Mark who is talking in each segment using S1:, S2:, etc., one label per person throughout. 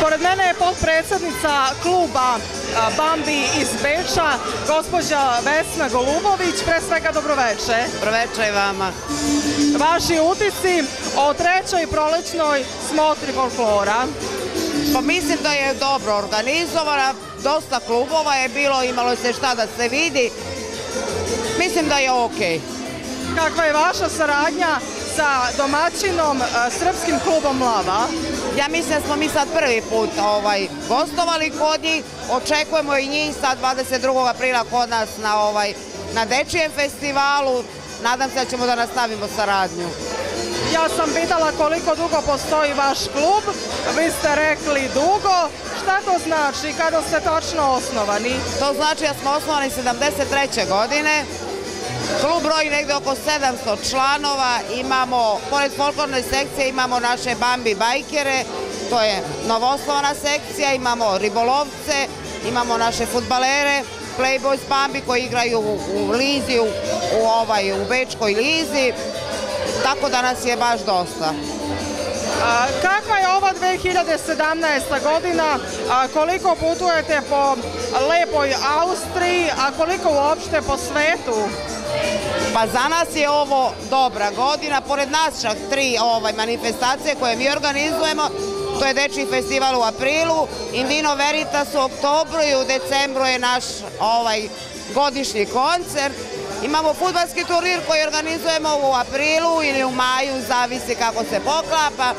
S1: Pored mene je potpredsjednica kluba Bambi iz Beča, gospođa Vesna Golubović. Pre svega dobroveče.
S2: Dobroveče i vama.
S1: Vaši utisci o trećoj prolećnoj smotri folklora.
S2: Pa mislim da je dobro organizovana, dosta klubova je bilo, imalo se šta da se vidi. Mislim da je ok.
S1: Kakva je vaša saradnja sa domaćinom Srpskim klubom Lava?
S2: Ja mislim da smo mi sad prvi put ovaj, gostovali kod njih. Očekujemo i njih sad 22. aprila kod nas na, ovaj, na Dečijem festivalu. Nadam se da ćemo da nastavimo saradnju.
S1: Ja sam pitala koliko dugo postoji vaš klub, vi ste rekli dugo. Šta to znači, kada ste točno osnovani?
S2: To znači da smo osnovani 73. godine. Klub broji negdje oko 700 članova, imamo, pored folklorne sekcije imamo naše Bambi bajkere, to je novoslovana sekcija, imamo ribolovce, imamo naše futbalere, Playboys Bambi koji igraju u, Lizi, u, ovaj, u Bečkoj Lizi, tako da nas je baš dosta.
S1: kakva je ova 2017. godina? koliko putujete po lepoj Austriji, a koliko uopšte po svetu?
S2: Pa za nas je ovo dobra godina, pored nas čak tri ovaj, manifestacije koje mi organizujemo, to je Dečji festival u aprilu, Invino Veritas u oktobru i u decembru je naš ovaj, godišnji koncert. Imamo futbalski turnir koji organizujemo u aprilu ili u maju, zavisi kako se poklapa.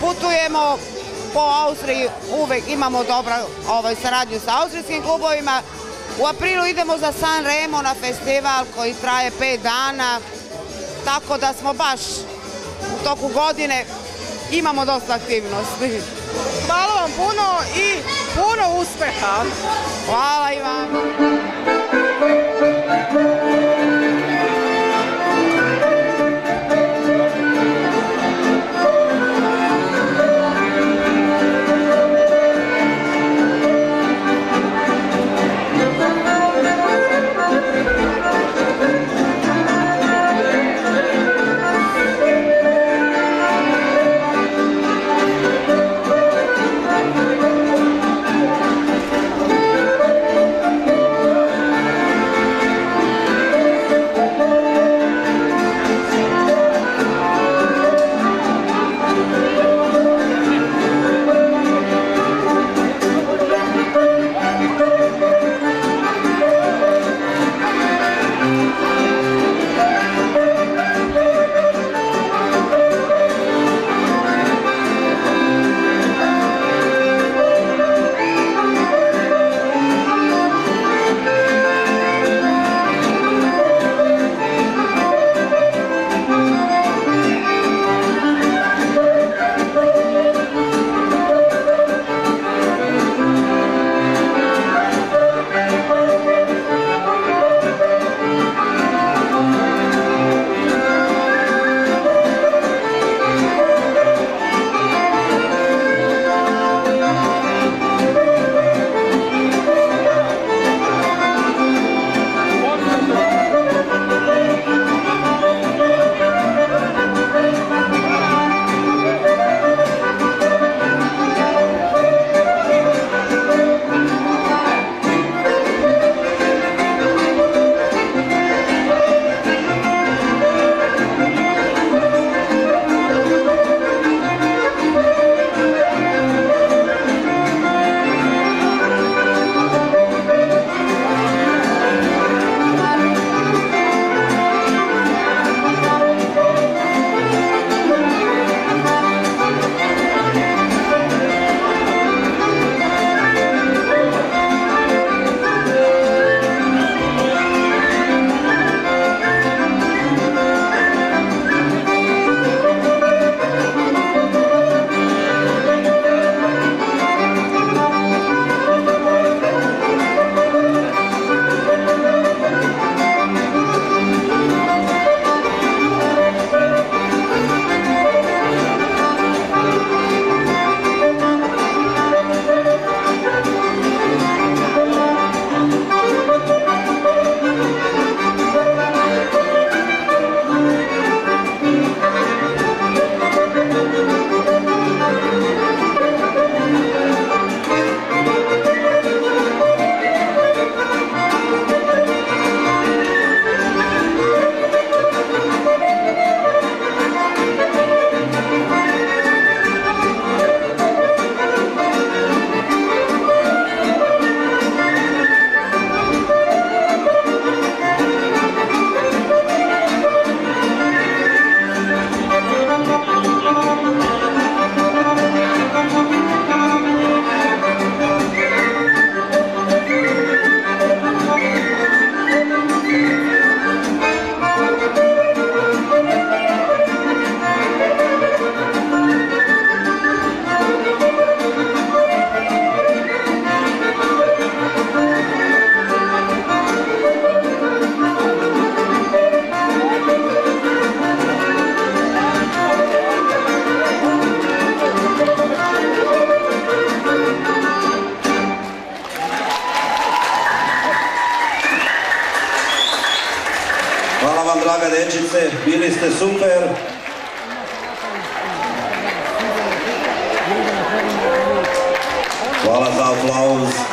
S2: Putujemo po Austriji, uvek imamo dobro ovaj, saradnju sa austrijskim klubovima, u aprilu idemo za San Remo na festival koji traje pet dana, tako da smo baš u toku godine imamo dosta aktivnosti.
S1: Hvala vam puno i puno uspeha.
S2: Hvala i vam.
S3: Hvala vam draga dečice, bili ste super. Hvala za aplauz.